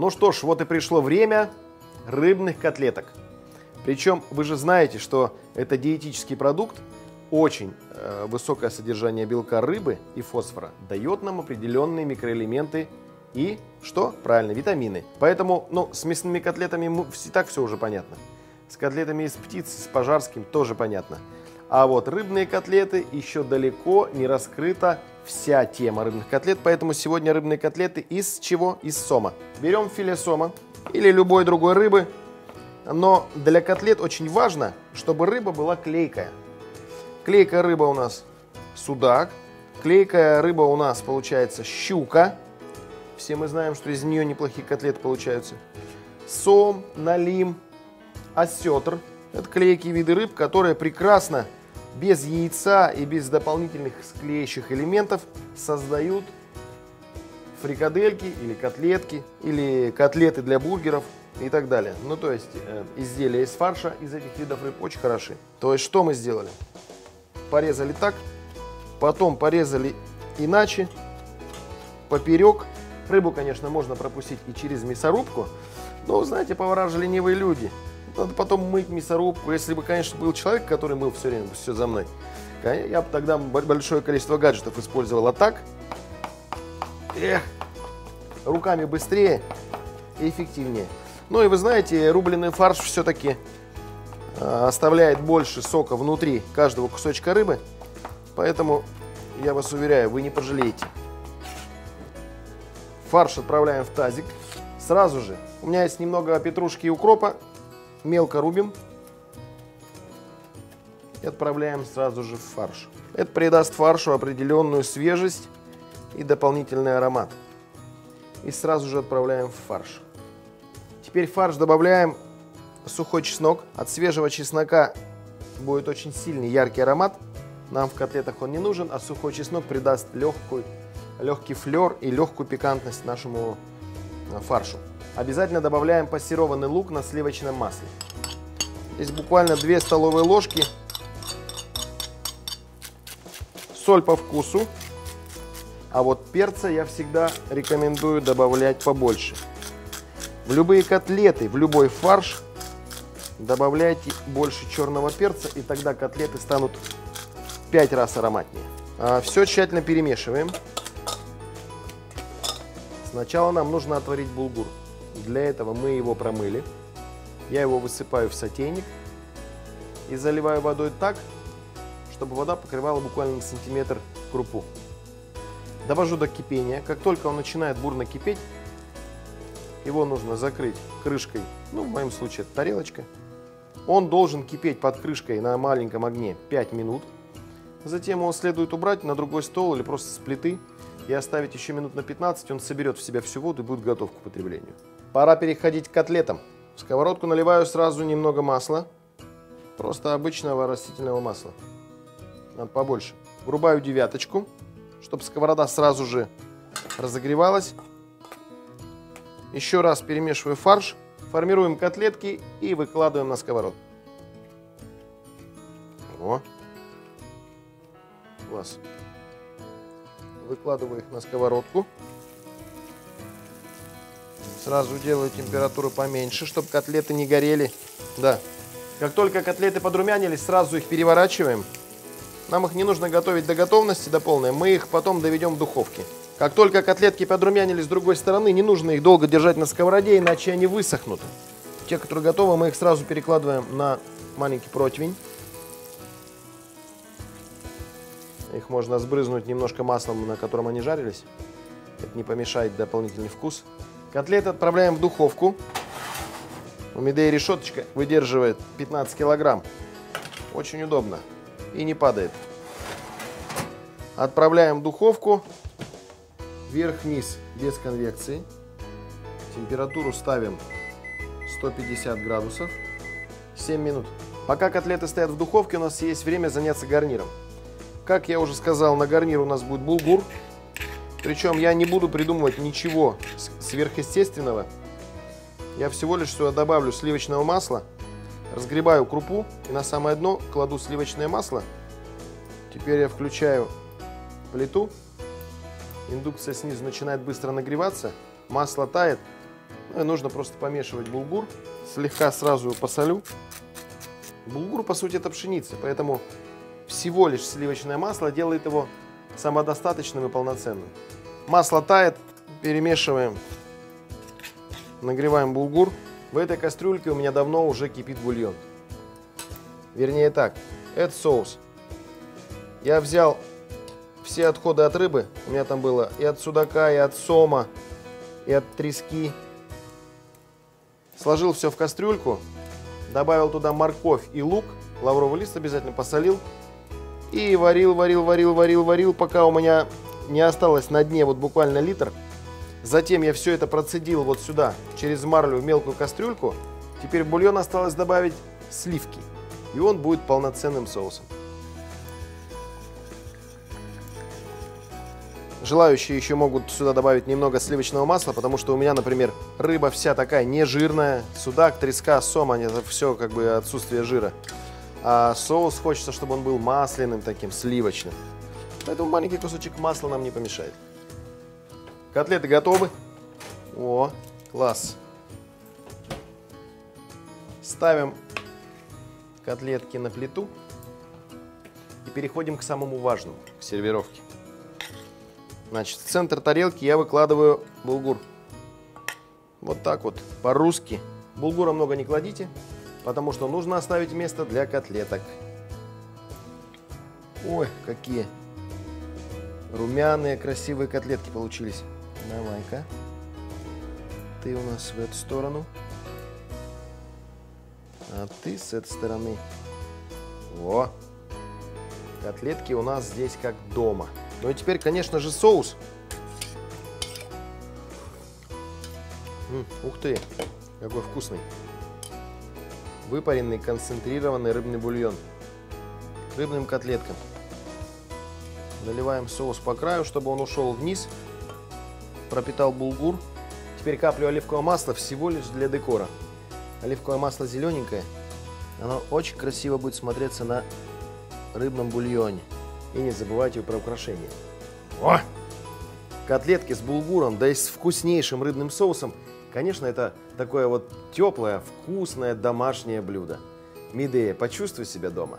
Ну что ж, вот и пришло время рыбных котлеток. Причем вы же знаете, что это диетический продукт, очень э, высокое содержание белка рыбы и фосфора дает нам определенные микроэлементы и что? Правильно, витамины. Поэтому, ну, с мясными котлетами мы, и так все уже понятно. С котлетами из птиц, с пожарским тоже понятно. А вот рыбные котлеты еще далеко не раскрыта вся тема рыбных котлет, поэтому сегодня рыбные котлеты из чего? Из сома. Берем филе сома или любой другой рыбы, но для котлет очень важно, чтобы рыба была клейкая. Клейкая рыба у нас судак, клейкая рыба у нас получается щука. Все мы знаем, что из нее неплохие котлеты получаются. Сом, налим, осетр. Это клейкие виды рыб, которые прекрасно без яйца и без дополнительных склеящих элементов создают фрикадельки или котлетки, или котлеты для бургеров и так далее. Ну, то есть э, изделия из фарша из этих видов рыб очень хороши. То есть что мы сделали? Порезали так, потом порезали иначе, поперек. Рыбу, конечно, можно пропустить и через мясорубку, но, знаете, повара же ленивые люди – надо потом мыть мясорубку. Если бы, конечно, был человек, который мыл все время все за мной, я бы тогда большое количество гаджетов использовал. А так, эх, руками быстрее и эффективнее. Ну и вы знаете, рубленый фарш все-таки а, оставляет больше сока внутри каждого кусочка рыбы. Поэтому, я вас уверяю, вы не пожалеете. Фарш отправляем в тазик. Сразу же, у меня есть немного петрушки и укропа, мелко рубим и отправляем сразу же в фарш. Это придаст фаршу определенную свежесть и дополнительный аромат. И сразу же отправляем в фарш. Теперь в фарш добавляем сухой чеснок. От свежего чеснока будет очень сильный яркий аромат. Нам в котлетах он не нужен, а сухой чеснок придаст легкую, легкий флер и легкую пикантность нашему э, фаршу. Обязательно добавляем пассерованный лук на сливочном масле. Здесь буквально 2 столовые ложки. Соль по вкусу. А вот перца я всегда рекомендую добавлять побольше. В любые котлеты, в любой фарш добавляйте больше черного перца, и тогда котлеты станут в 5 раз ароматнее. А, Все тщательно перемешиваем. Сначала нам нужно отварить булгур. Для этого мы его промыли. Я его высыпаю в сотейник и заливаю водой так, чтобы вода покрывала буквально сантиметр крупу. Довожу до кипения. Как только он начинает бурно кипеть, его нужно закрыть крышкой, ну в моем случае это тарелочка. Он должен кипеть под крышкой на маленьком огне 5 минут. Затем его следует убрать на другой стол или просто с плиты и оставить еще минут на 15, он соберет в себя всю воду и будет готов к употреблению. Пора переходить к котлетам. В сковородку наливаю сразу немного масла. Просто обычного растительного масла. Надо побольше. Врубаю девяточку, чтобы сковорода сразу же разогревалась. Еще раз перемешиваю фарш. Формируем котлетки и выкладываем на сковородку. О, класс. Выкладываю их на сковородку. Сразу делаю температуру поменьше, чтобы котлеты не горели. Да. Как только котлеты подрумянились, сразу их переворачиваем. Нам их не нужно готовить до готовности, до полной. Мы их потом доведем в духовке. Как только котлетки подрумянились с другой стороны, не нужно их долго держать на сковороде, иначе они высохнут. Те, которые готовы, мы их сразу перекладываем на маленький противень. Их можно сбрызнуть немножко маслом, на котором они жарились. Это не помешает дополнительный вкус. Котлеты отправляем в духовку. У Медеи решеточка выдерживает 15 килограмм. Очень удобно и не падает. Отправляем в духовку. Вверх-вниз без конвекции. Температуру ставим 150 градусов. 7 минут. Пока котлеты стоят в духовке, у нас есть время заняться гарниром. Как я уже сказал, на гарнир у нас будет булгур. Причем я не буду придумывать ничего сверхъестественного. Я всего лишь сюда добавлю сливочного масла, разгребаю крупу и на самое дно кладу сливочное масло. Теперь я включаю плиту. Индукция снизу начинает быстро нагреваться. Масло тает. Ну и нужно просто помешивать булгур. Слегка сразу посолю. Булгур, по сути, это пшеница, поэтому всего лишь сливочное масло делает его самодостаточным и полноценным. Масло тает, перемешиваем, нагреваем булгур. В этой кастрюльке у меня давно уже кипит бульон. Вернее так, это соус. Я взял все отходы от рыбы, у меня там было и от судака, и от сома, и от трески. Сложил все в кастрюльку, добавил туда морковь и лук, лавровый лист обязательно посолил. И варил, варил, варил, варил, варил, пока у меня не осталось на дне вот буквально литр. Затем я все это процедил вот сюда, через марлю в мелкую кастрюльку. Теперь в бульон осталось добавить сливки. И он будет полноценным соусом. Желающие еще могут сюда добавить немного сливочного масла, потому что у меня, например, рыба вся такая нежирная. Судак, треска, сом, они, это все как бы отсутствие жира. А соус хочется, чтобы он был масляным таким, сливочным. Поэтому маленький кусочек масла нам не помешает. Котлеты готовы. О, класс. Ставим котлетки на плиту и переходим к самому важному, к сервировке. Значит, в центр тарелки я выкладываю булгур. Вот так вот, по-русски. Булгура много не кладите, потому что нужно оставить место для котлеток. Ой, какие румяные, красивые котлетки получились. Давай-ка. Ты у нас в эту сторону. А ты с этой стороны. Во. Котлетки у нас здесь как дома. Ну и теперь, конечно же, соус. М, ух ты, какой вкусный. Выпаренный концентрированный рыбный бульон. К рыбным котлеткам. Наливаем соус по краю, чтобы он ушел вниз. Пропитал булгур. Теперь каплю оливкового масла всего лишь для декора. Оливковое масло зелененькое. Оно очень красиво будет смотреться на рыбном бульоне. И не забывайте про украшения. О! Котлетки с булгуром, да и с вкуснейшим рыбным соусом. Конечно, это такое вот теплое, вкусное домашнее блюдо. Мидея, почувствуй себя дома.